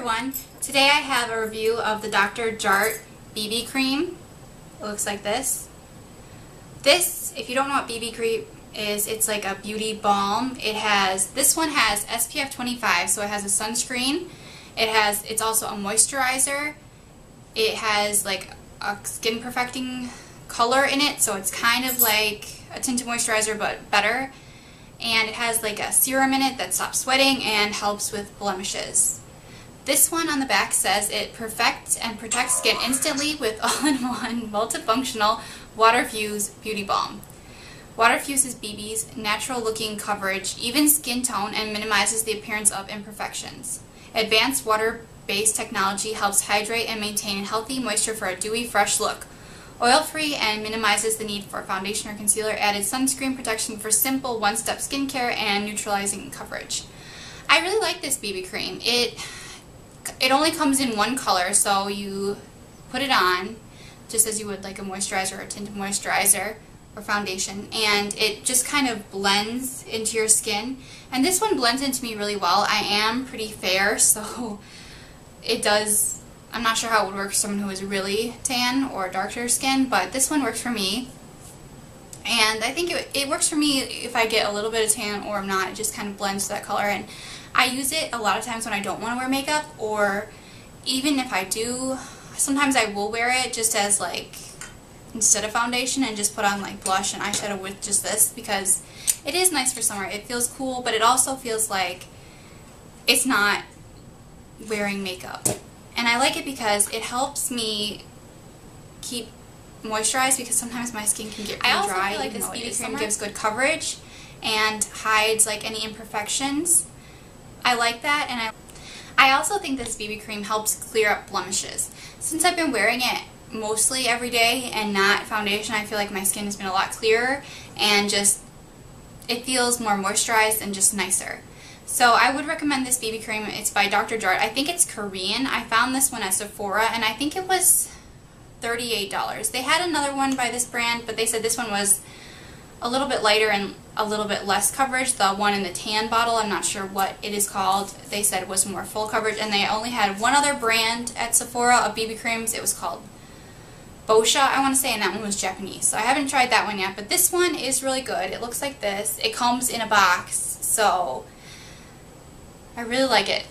everyone. Today I have a review of the Dr. Jart BB Cream. It looks like this. This, if you don't know what BB Cream is, it's like a beauty balm. It has, this one has SPF 25, so it has a sunscreen. It has, it's also a moisturizer. It has like a skin perfecting color in it, so it's kind of like a tinted moisturizer but better. And it has like a serum in it that stops sweating and helps with blemishes. This one on the back says it perfects and protects skin instantly with all-in-one multifunctional Waterfuse Beauty Balm. Waterfuse is BB's natural-looking coverage, even skin tone, and minimizes the appearance of imperfections. Advanced water-based technology helps hydrate and maintain healthy moisture for a dewy, fresh look. Oil-free and minimizes the need for foundation or concealer. Added sunscreen protection for simple one-step skincare and neutralizing coverage. I really like this BB cream. It it only comes in one color, so you put it on just as you would like a moisturizer or a tinted moisturizer or foundation and it just kind of blends into your skin and this one blends into me really well. I am pretty fair so it does, I'm not sure how it would work for someone who is really tan or darker skin but this one works for me and I think it, it works for me if I get a little bit of tan or I'm not, it just kind of blends to that color and I use it a lot of times when I don't want to wear makeup or even if I do, sometimes I will wear it just as like instead of foundation and just put on like blush and eyeshadow with just this because it is nice for summer. It feels cool but it also feels like it's not wearing makeup. And I like it because it helps me keep moisturized because sometimes my skin can get really dry. I also feel like this BB cream gives good coverage and hides like any imperfections. I like that and I I also think this BB cream helps clear up blemishes. Since I've been wearing it mostly every day and not foundation, I feel like my skin has been a lot clearer and just it feels more moisturized and just nicer. So I would recommend this BB cream. It's by Dr. Jart. I think it's Korean. I found this one at Sephora and I think it was $38. They had another one by this brand, but they said this one was a little bit lighter and a little bit less coverage. The one in the tan bottle, I'm not sure what it is called, they said was more full coverage. And they only had one other brand at Sephora of BB creams. It was called Boscia, I want to say, and that one was Japanese. So I haven't tried that one yet, but this one is really good. It looks like this. It comes in a box, so I really like it.